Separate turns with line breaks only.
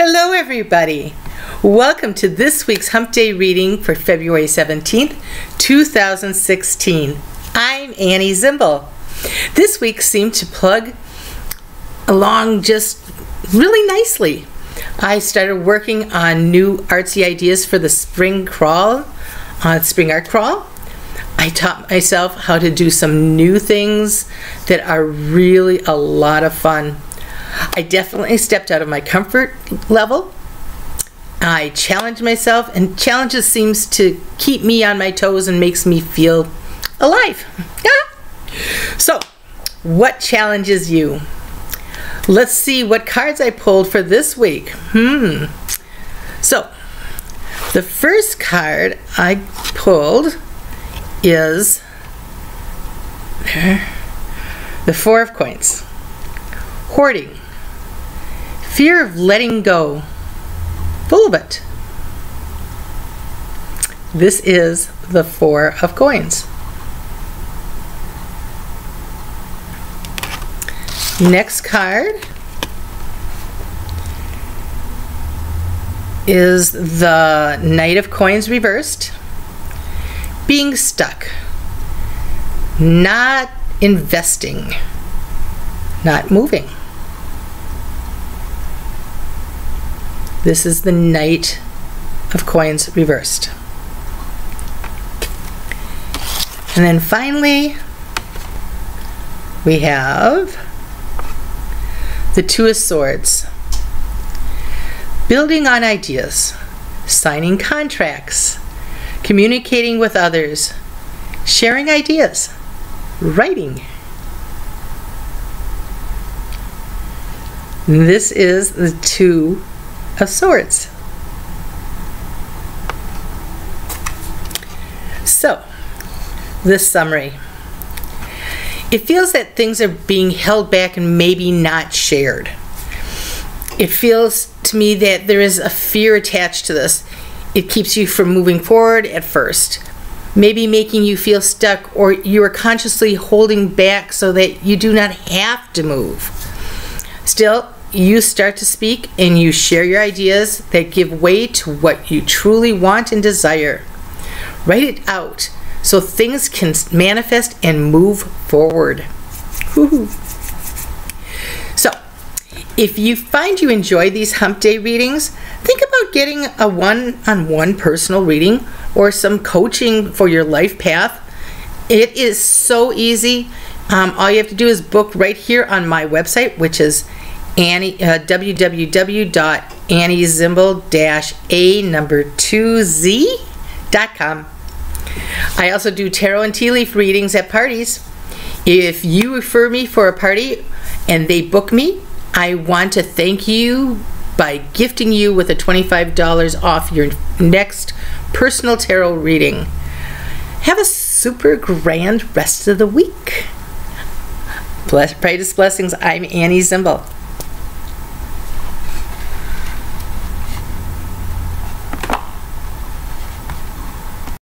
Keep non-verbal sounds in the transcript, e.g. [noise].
Hello, everybody. Welcome to this week's Hump Day reading for February 17th, 2016. I'm Annie Zimbel. This week seemed to plug along just really nicely. I started working on new artsy ideas for the spring crawl, uh, spring art crawl. I taught myself how to do some new things that are really a lot of fun. I definitely stepped out of my comfort level. I challenged myself, and challenges seems to keep me on my toes and makes me feel alive. [laughs] so, what challenges you? Let's see what cards I pulled for this week. Hmm. So, the first card I pulled is the Four of Coins. Hoarding. Fear of letting go. Full of it. This is the Four of Coins. Next card is the Knight of Coins reversed. Being stuck. Not investing. Not moving. This is the Knight of Coins reversed. And then finally, we have the Two of Swords. Building on ideas, signing contracts, communicating with others, sharing ideas, writing. This is the Two of Swords. So, this summary. It feels that things are being held back and maybe not shared. It feels to me that there is a fear attached to this. It keeps you from moving forward at first, maybe making you feel stuck, or you are consciously holding back so that you do not have to move. Still, you start to speak and you share your ideas that give way to what you truly want and desire. Write it out so things can manifest and move forward. So, if you find you enjoy these hump day readings, think about getting a one on one personal reading or some coaching for your life path. It is so easy. Um, all you have to do is book right here on my website, which is Annie, uh, www.anniezimbel-a number 2z.com. I also do tarot and tea leaf readings at parties. If you refer me for a party and they book me, I want to thank you by gifting you with a $25 off your next personal tarot reading. Have a super grand rest of the week. Bless, practice blessings. I'm Annie Zimbel.